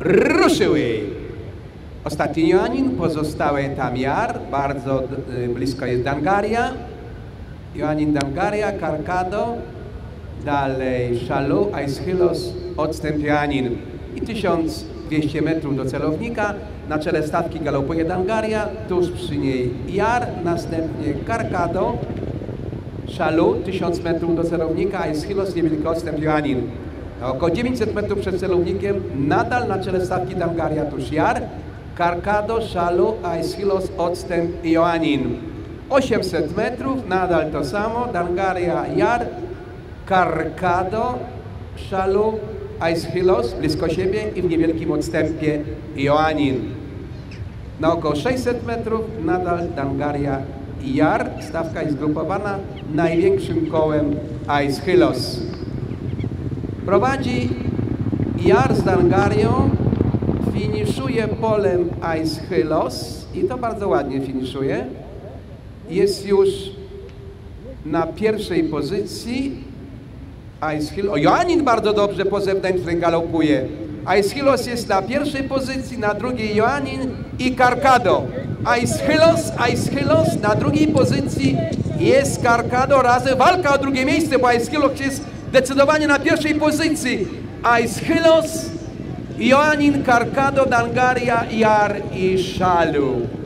ruszyły. Ostatni Joanin, pozostałe tam Jar, bardzo y, blisko jest Dangaria. Joanin Dangaria, Karkado, dalej Szalu, Aeschylos, odstęp Joanin. I 1200 metrów do celownika. Na czele stawki galopuje Dangaria, tuż przy niej Jar, następnie Karkado, Szalu, 1000 metrów do celownika, Aeschylos, niewielki odstęp Joanin. Około 900 metrów przed celownikiem, nadal na czele stawki Dangaria tuż Jar, Karkado, Szalu, Aeschylos, odstęp Joanin. 800 metrów, nadal to samo, Dangaria, Jar, Karkado, Szalu, Aeschylos, blisko siebie i w niewielkim odstępie Joanin. Na około 600 metrów nadal Dangaria i Jar. Stawka jest największym kołem Aeschylos. Prowadzi Jar z Dangarią, finiszuje polem Aeschylos i to bardzo ładnie finiszuje. Jest już na pierwszej pozycji Aeschylos. O, Joannin bardzo dobrze po zewnętrznej galopuje. Aeschylos jest na pierwszej pozycji, na drugiej Joannin i Karkado. Aeschylos, Aeschylos na drugiej pozycji jest Karkado razem. Walka o drugie miejsce, bo Aeschylos jest zdecydowanie na pierwszej pozycji. Aeschylos, Joannin, Karkado, Dangaria, Jar i Szalu.